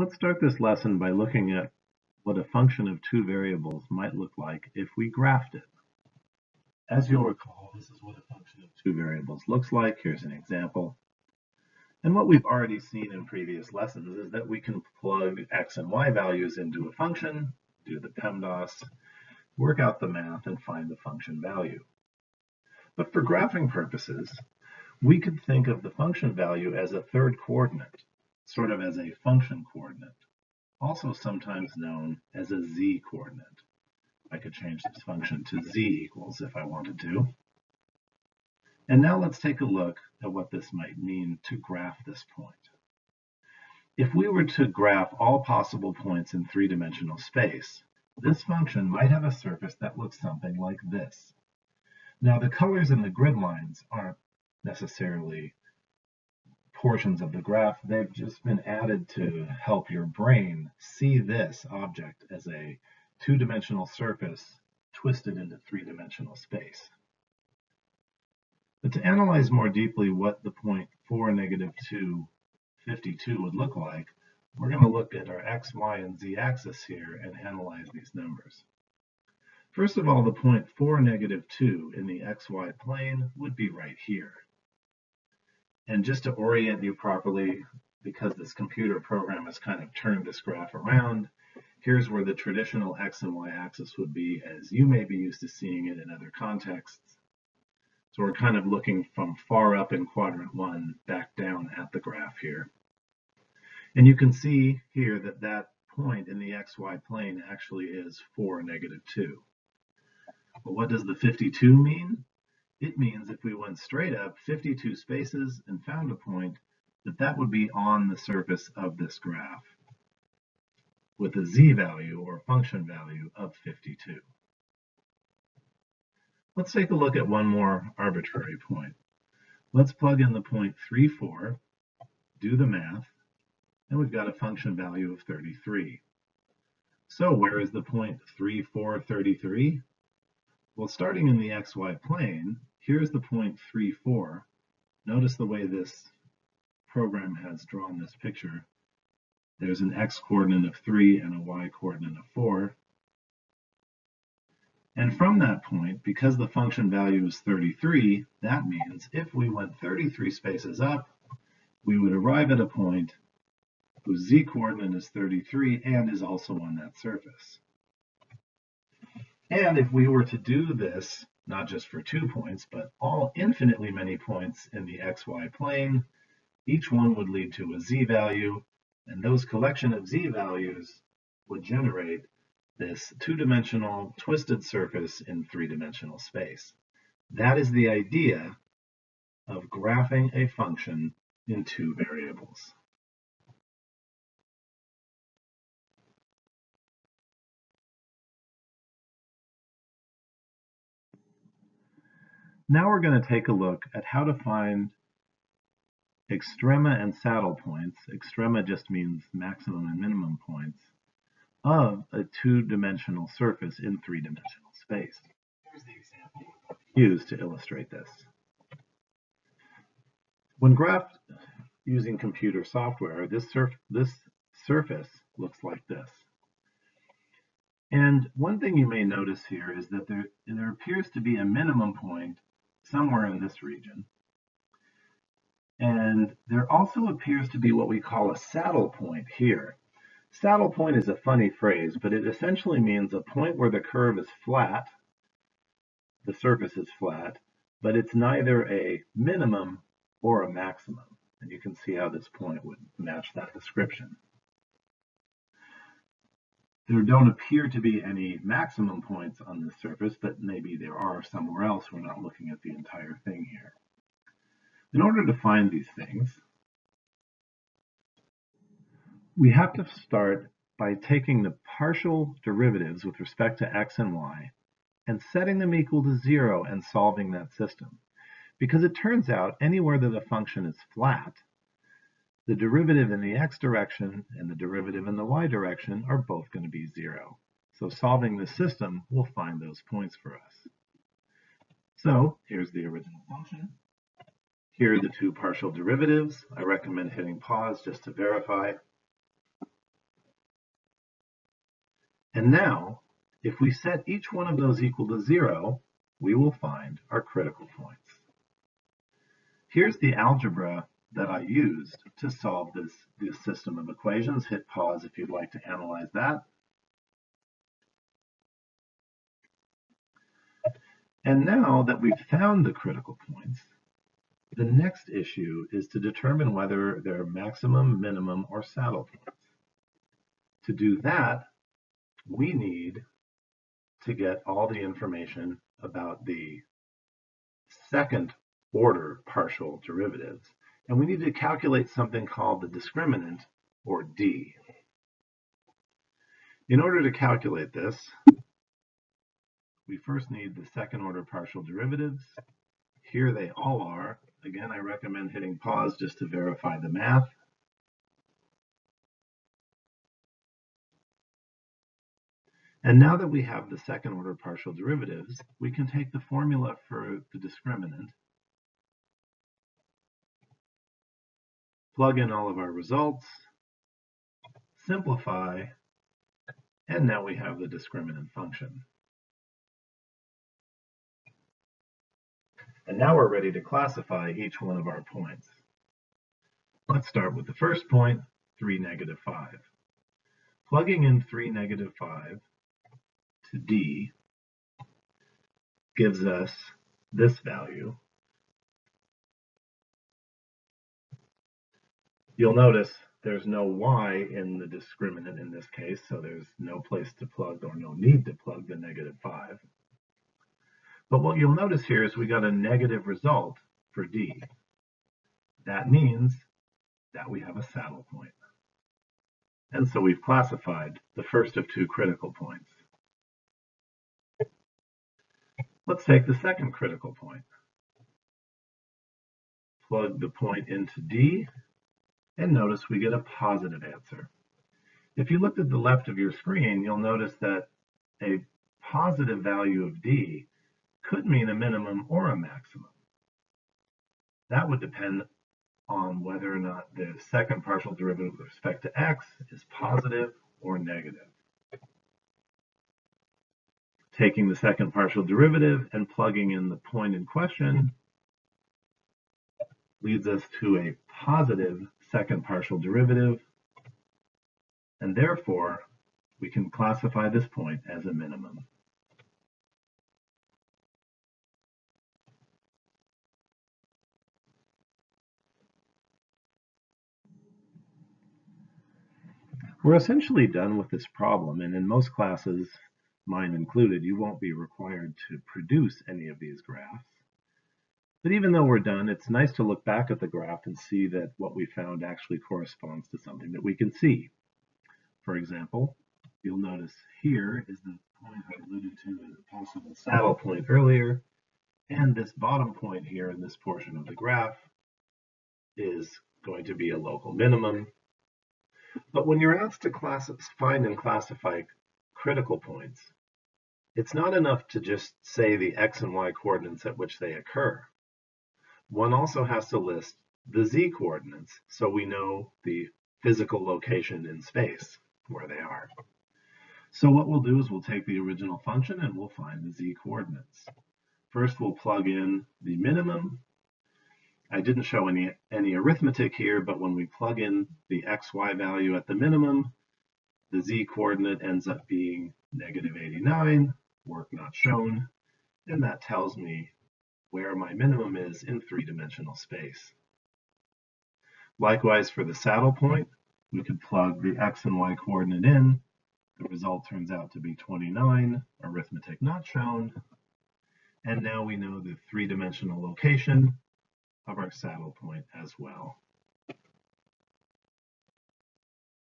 Let's start this lesson by looking at what a function of two variables might look like if we graphed it. As you'll recall, this is what a function of two variables looks like. Here's an example. And what we've already seen in previous lessons is that we can plug x and y values into a function, do the PEMDAS, work out the math, and find the function value. But for graphing purposes, we could think of the function value as a third coordinate, sort of as a function coordinate, also sometimes known as a z coordinate. I could change this function to z equals if I wanted to. And now let's take a look at what this might mean to graph this point. If we were to graph all possible points in three-dimensional space, this function might have a surface that looks something like this. Now the colors in the grid lines aren't necessarily portions of the graph, they've just been added to help your brain see this object as a two-dimensional surface twisted into three-dimensional space. But to analyze more deeply what the point 4, negative 2, 52 would look like, we're going to look at our x, y, and z axis here and analyze these numbers. First of all, the point 4, negative 2 in the xy plane would be right here. And just to orient you properly, because this computer program has kind of turned this graph around, here's where the traditional x and y axis would be as you may be used to seeing it in other contexts. So we're kind of looking from far up in quadrant one back down at the graph here. And you can see here that that point in the xy plane actually is 4, negative 2. But what does the 52 mean? It means if we went straight up 52 spaces and found a point, that that would be on the surface of this graph with a z value or function value of 52. Let's take a look at one more arbitrary point. Let's plug in the point 3, 4, do the math, and we've got a function value of 33. So where is the point 3, 4, 33? Well, starting in the xy plane, here's the point 3, 4. Notice the way this program has drawn this picture. There's an x coordinate of 3 and a y coordinate of 4. And from that point, because the function value is 33, that means if we went 33 spaces up, we would arrive at a point whose z coordinate is 33 and is also on that surface. And if we were to do this, not just for two points, but all infinitely many points in the xy plane, each one would lead to a z value, and those collection of z values would generate this two-dimensional twisted surface in three-dimensional space. That is the idea of graphing a function in two variables. Now we're going to take a look at how to find extrema and saddle points. Extrema just means maximum and minimum points of a two-dimensional surface in three-dimensional space. Here's the example used to illustrate this. When graphed using computer software, this, surf this surface looks like this. And one thing you may notice here is that there, there appears to be a minimum point somewhere in this region. And there also appears to be what we call a saddle point here. Saddle point is a funny phrase, but it essentially means a point where the curve is flat, the surface is flat, but it's neither a minimum or a maximum. And you can see how this point would match that description. There don't appear to be any maximum points on this surface, but maybe there are somewhere else. We're not looking at the entire thing here. In order to find these things, we have to start by taking the partial derivatives with respect to x and y and setting them equal to zero and solving that system. Because it turns out anywhere that a function is flat, the derivative in the x direction and the derivative in the y direction are both going to be zero. So solving the system will find those points for us. So here's the original function. Here are the two partial derivatives. I recommend hitting pause just to verify. And now, if we set each one of those equal to zero, we will find our critical points. Here's the algebra that I used to solve this, this system of equations. Hit pause if you'd like to analyze that. And now that we've found the critical points, the next issue is to determine whether they're maximum, minimum, or saddle points. To do that, we need to get all the information about the second order partial derivatives. And we need to calculate something called the discriminant, or D. In order to calculate this, we first need the second order partial derivatives. Here they all are. Again, I recommend hitting pause just to verify the math. And now that we have the second order partial derivatives, we can take the formula for the discriminant, plug in all of our results, simplify, and now we have the discriminant function. And now we're ready to classify each one of our points. Let's start with the first point, 3, negative 5. Plugging in 3, negative 5 to D gives us this value. You'll notice there's no y in the discriminant in this case, so there's no place to plug or no need to plug the negative 5. But what you'll notice here is we got a negative result for D. That means that we have a saddle point. And so we've classified the first of two critical points. Let's take the second critical point. Plug the point into D, and notice we get a positive answer. If you looked at the left of your screen, you'll notice that a positive value of D could mean a minimum or a maximum. That would depend on whether or not the second partial derivative with respect to x is positive or negative. Taking the second partial derivative and plugging in the point in question leads us to a positive second partial derivative, and therefore we can classify this point as a minimum. We're essentially done with this problem, and in most classes, mine included, you won't be required to produce any of these graphs. But even though we're done, it's nice to look back at the graph and see that what we found actually corresponds to something that we can see. For example, you'll notice here is the point I alluded to as a possible saddle point earlier, and this bottom point here in this portion of the graph is going to be a local minimum, but when you're asked to class, find and classify critical points, it's not enough to just say the x and y coordinates at which they occur. One also has to list the z coordinates so we know the physical location in space where they are. So what we'll do is we'll take the original function and we'll find the z coordinates. First we'll plug in the minimum I didn't show any, any arithmetic here, but when we plug in the xy value at the minimum, the z coordinate ends up being negative 89, work not shown, and that tells me where my minimum is in three-dimensional space. Likewise, for the saddle point, we could plug the x and y coordinate in. The result turns out to be 29, arithmetic not shown. And now we know the three-dimensional location of our saddle point as well.